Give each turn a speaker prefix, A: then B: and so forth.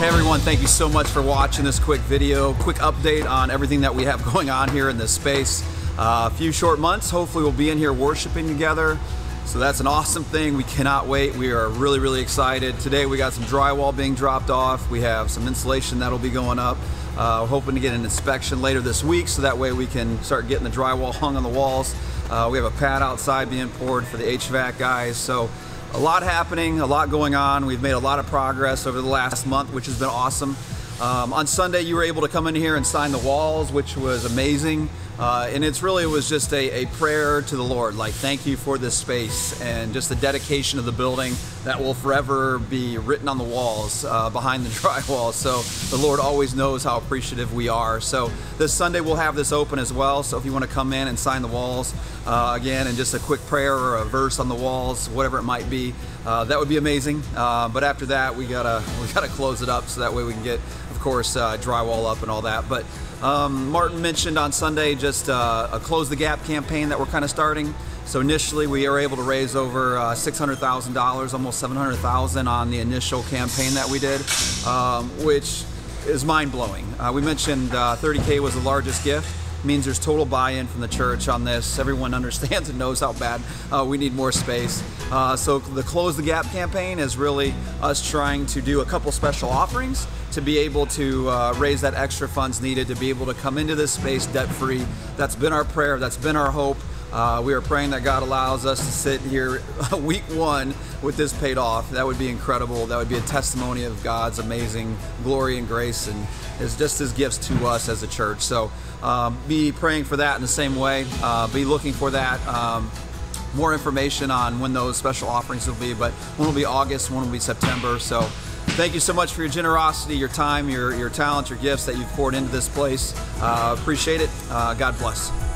A: Hey everyone, thank you so much for watching this quick video. Quick update on everything that we have going on here in this space. Uh, a few short months, hopefully we'll be in here worshiping together. So that's an awesome thing. We cannot wait. We are really, really excited. Today we got some drywall being dropped off. We have some insulation that'll be going up. Uh, hoping to get an inspection later this week so that way we can start getting the drywall hung on the walls. Uh, we have a pad outside being poured for the HVAC guys. So a lot happening, a lot going on. We've made a lot of progress over the last month, which has been awesome. Um, on Sunday, you were able to come in here and sign the walls, which was amazing. Uh, and it's really it was just a, a, prayer to the Lord, like thank you for this space and just the dedication of the building that will forever be written on the walls uh, behind the drywall. So the Lord always knows how appreciative we are. So this Sunday we'll have this open as well. So if you want to come in and sign the walls uh, again, and just a quick prayer or a verse on the walls, whatever it might be, uh, that would be amazing. Uh, but after that, we gotta we gotta close it up so that way we can get, course, uh, drywall up and all that. But um, Martin mentioned on Sunday just uh, a Close the Gap campaign that we're kind of starting. So initially we were able to raise over uh, $600,000, almost 700,000 on the initial campaign that we did, um, which is mind-blowing. Uh, we mentioned 30K uh, was the largest gift means there's total buy-in from the church on this. Everyone understands and knows how bad uh, we need more space. Uh, so the Close the Gap campaign is really us trying to do a couple special offerings to be able to uh, raise that extra funds needed to be able to come into this space debt free. That's been our prayer, that's been our hope. Uh, we are praying that God allows us to sit here week one with this paid off. That would be incredible. That would be a testimony of God's amazing glory and grace and is just his gifts to us as a church. So um, be praying for that in the same way. Uh, be looking for that. Um, more information on when those special offerings will be, but one will be August, one will be September. So thank you so much for your generosity, your time, your, your talent, your gifts that you've poured into this place. Uh, appreciate it. Uh, God bless.